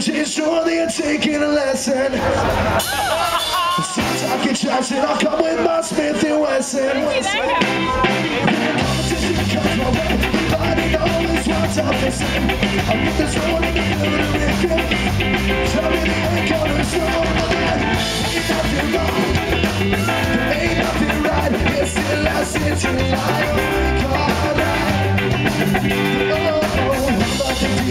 DJ, surely you're taking a lesson. Stop talking trash and I'll come with my Smith and Wesson. Competition comes my way. Everybody knows what's up to say. I'm with this road in the Puerto Tell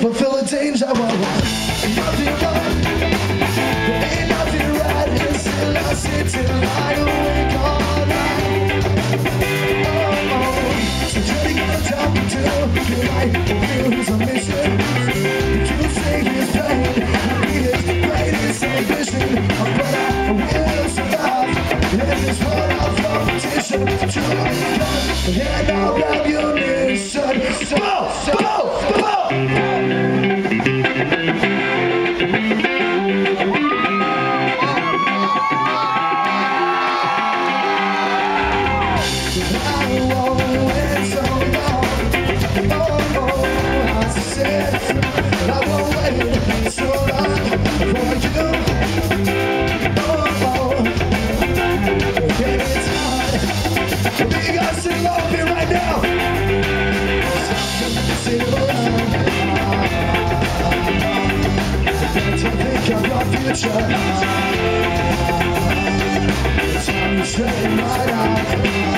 I see the of Philippines, I want nothing wrong. There ain't nothing right, and still I sit till I awake all night. Oh, oh. So Johnny got a job to do. You might refuse a mission. You say his pain, his greatest ambition. But I will survive. And it's what our competition to And I'll grab your mission. So, so, so. future It's time to say my life